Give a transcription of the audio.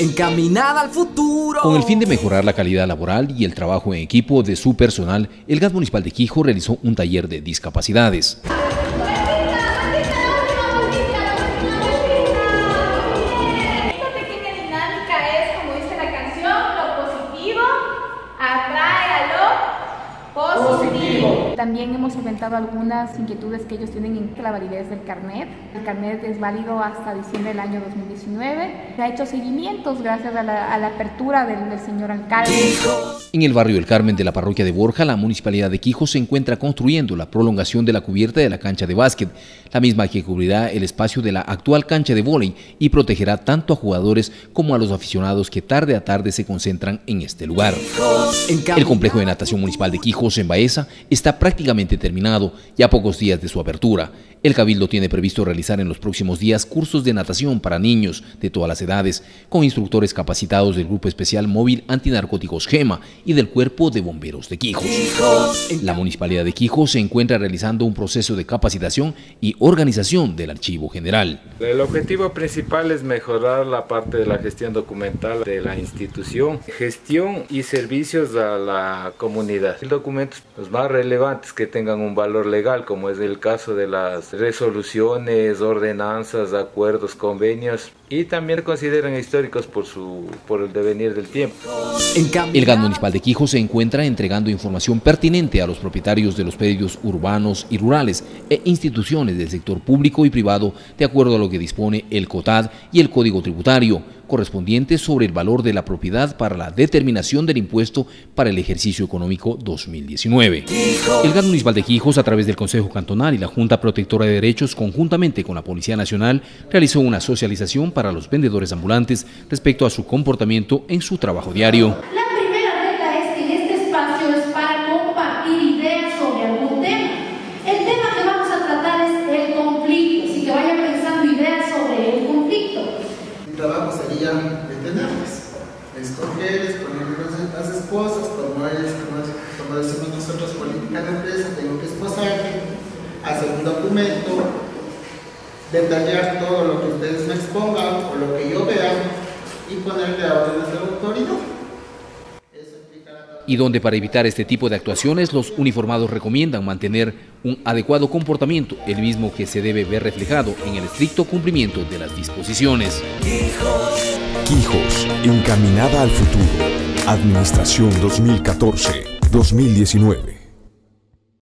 encaminada al futuro. Con el fin de mejorar la calidad laboral y el trabajo en equipo de su personal, el GAT Municipal de Quijo realizó un taller de discapacidades. También hemos inventado algunas inquietudes que ellos tienen en la validez del carnet. El carnet es válido hasta diciembre del año 2019. Se ha hecho seguimientos gracias a la, apertura del, del, señor alcalde. En el barrio El Carmen de la parroquia de Borja, la municipalidad de Quijo se encuentra construyendo la prolongación de la cubierta de la cancha de básquet, la misma que cubrirá el espacio de la actual cancha de vóley y protegerá tanto a jugadores como a los aficionados que tarde a tarde se concentran en este lugar. El complejo de natación municipal de Quijos en Baeza está prácticamente terminado y a pocos días de su apertura. El Cabildo tiene previsto realizar en los próximos días cursos de natación para niños de todas las edades, con instructores capacitados del Grupo Especial Móvil Antinarcóticos GEMA y del Cuerpo de Bomberos de Quijos. La Municipalidad de Quijos se encuentra realizando un proceso de capacitación y organización del Archivo General. El objetivo principal es mejorar la parte de la gestión documental de la institución, gestión y servicios a la comunidad. Documentos los más que tengan un valor legal, como es el caso de las resoluciones, ordenanzas, acuerdos, convenios, y también consideran históricos por, su, por el devenir del tiempo. El GAN Municipal de Quijo se encuentra entregando información pertinente a los propietarios de los pedidos urbanos y rurales e instituciones del sector público y privado de acuerdo a lo que dispone el COTAD y el Código Tributario correspondiente sobre el valor de la propiedad para la determinación del impuesto para el ejercicio económico 2019. El GAN Municipal de Quijos, a través del Consejo Cantonal y la Junta Protectora de Derechos, conjuntamente con la Policía Nacional, realizó una socialización para los vendedores ambulantes respecto a su comportamiento en su trabajo diario. La primera regla es que en este espacio es para compartir ideas sobre algún tema. El tema que vamos a tratar es el conflicto, así que vayan pensando ideas sobre el conflicto. Mi trabajo sería detenerles, escogerles, ponerles las esposas, como, es, como, decimos nosotros, política de empresa, tengo que esposarme, hacer un documento, detallar todo lo que ustedes me expongan o lo que yo vea y ponerle a órdenes de la autoridad. Y donde para evitar este tipo de actuaciones los uniformados recomiendan mantener un adecuado comportamiento, el mismo que se debe ver reflejado en el estricto cumplimiento de las disposiciones. Quijos, encaminada al futuro. Administración 2014-2019.